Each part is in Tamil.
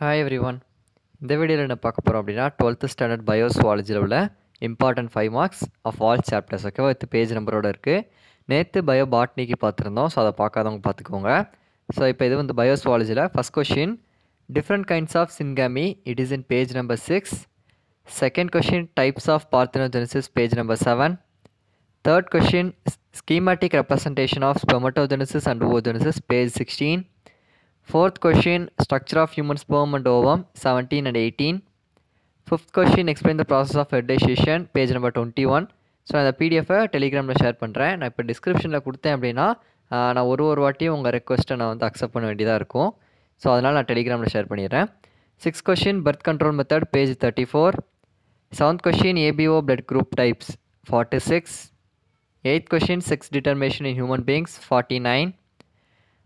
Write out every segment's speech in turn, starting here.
ஹாய் எவ்ரி ஒன் இந்த வீடியோவில் என்ன பார்க்க போகிறோம் அப்படின்னா டுவெல்த்து ஸ்டாண்டர்ட் பயோசுவாலஜியில் உள்ள important five marks of all chapters okay with page நம்பரோட இருக்குது நேற்று பயோ பாட்னிக்கு பார்த்துருந்தோம் ஸோ அதை பார்க்காதவங்க பார்த்துக்கோங்க. ஸோ இப்போ இது வந்து பயோசுவாலஜியில் first question different kinds of syngamy it is in page number six second question types of parthenogenesis page number seven third question schematic representation of spermatogenesis and oogenesis page sixteen fourth question structure of human sperm and ovum 17 and 18 fifth question explain the process of fertilization page number 21 so அந்த பிடிஎஃபை டெலிகிராமில் ஷேர் பண்ணுறேன் நான் இப்போ டிஸ்கிரிப்ஷனில் கொடுத்தேன் அப்படின்னா நான் ஒரு ஒரு வாட்டியும் உங்கள் ரெக்வஸ்ட்டை நான் வந்து அக்செப்ட் பண்ண வேண்டியதாக இருக்கும். ஸோ அதனால் நான் டெலிகிராமில் ஷேர் பண்ணிடுறேன். Six question birth control method page thirty four seventh question ABO blood group types forty six eighth question sex determination in human beings forty nine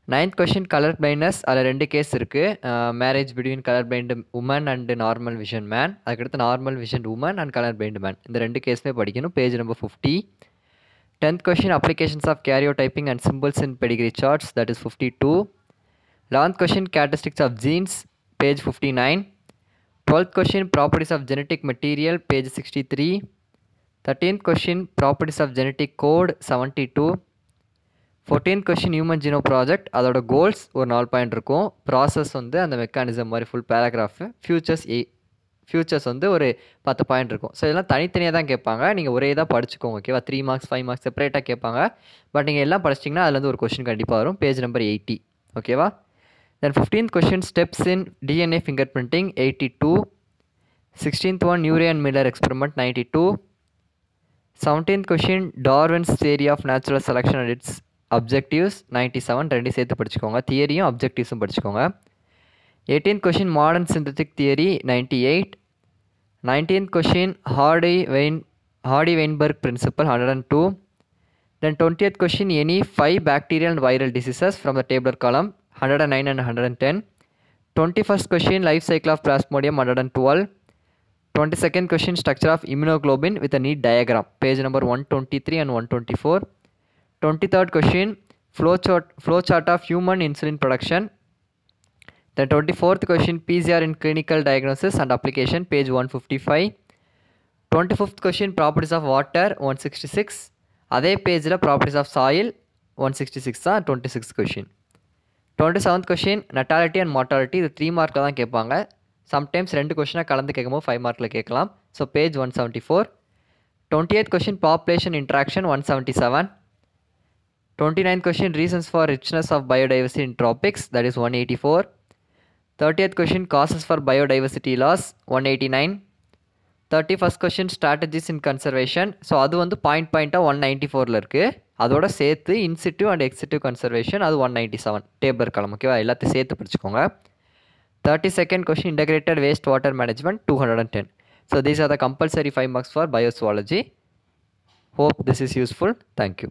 ninth question colour blindness அதில் ரெண்டு கேஸ் இருக்குது marriage between colour blind woman and normal vision man அதுக்கடுத்து normal vision woman and colour blind man இந்த ரெண்டு கேஸுமே படிக்கணும் page number fifty tenth question applications of karyotyping and symbols in pedigree charts that is fifty two eleventh question characteristics of genes page fifty nine twelfth question properties of genetic material page sixty three thirteenth question properties of genetic code seventy two fourteen question human genome project அதோட கோல்ஸ் ஒரு நாலு பாயிண்ட் இருக்கும். ப்ராசஸ் வந்து அந்த மெக்கானிசம் மாதிரி full paragraph features a features வந்து ஒரு பத்து பாயிண்ட் இருக்கும். ஸோ இதெல்லாம் தனித்தனியாக தான் கேட்பாங்க. நீங்கள் ஒரே இதாக படிச்சுக்கோங்க ஓகேவா த்ரீ மார்க்ஸ் ஃபைவ் மார்க்ஸ் செப்பரேட்டாக கேட்பாங்க. பட் நீங்கள் எல்லாம் படிச்சிட்டிங்கன்னா அதுலேருந்து ஒரு கொஷின் கண்டிப்பாக வரும். பேஜ் நம்பர் எயிட்டி ஓகேவா then fifteenth question steps in DNA finger printing eighty two sixteenth one Urey and Miller experiment ninety two seventeenth question Darwin's theory of natural selection and its objectives ninety seven ரெண்டு சேர்த்து படிச்சுக்கோங்க தியரியும் அப்ஜெக்டிவ்ஸும் படிச்சுக்கோங்க eighteen question modern synthetic theory ninety eight nineteenth question Hardy Wein Hardy Weinberg principle hundred and two then twentieth question any five bacterial and viral diseases from the tabular column hundred and nine and hundred and ten twenty first question life cycle of Plasmodium hundred and twelve twenty second question structure of immunoglobulin with a neat diagram page number one twenty three and one twenty four 23rd question flow chart flow chart of human insulin production then 24th question pcr in clinical diagnosis and application page 155 25th question properties of water 166 அதே பேஜில் properties of soil one sixty six தான் twenty six question twenty seventh question natality and mortality இது த்ரீ மார்க்கில் தான் கேட்பாங்க சம்டைம்ஸ் ரெண்டு கொஷினாக கலந்து கேட்கும்போது ஃபைவ் மார்க்கில் கேட்கலாம் so page one seventy four twenty eighth question population interaction one seventy seven twenty ninth question reasons for richness of biodiversity in tropics that is one eighty four thirtieth question causes for biodiversity loss one eighty nine thirty first question strategies in conservation so அது வந்து பாயிண்ட் பாயிண்ட்டாக ஒன் நைன்ட்டி ஃபோரில் இருக்குது அதோட சேர்த்து இன்சிட்டிவ் அண்ட் எக்ஸிட்டிவ் கன்சர்வேஷன் அது one ninety seven table column ஓகேவா எல்லாத்தையும் சேர்த்து படிச்சுக்கோங்க thirty second question integrated waste water management two hundred and ten so these are the compulsory five marks for biozoology hope this is useful thank you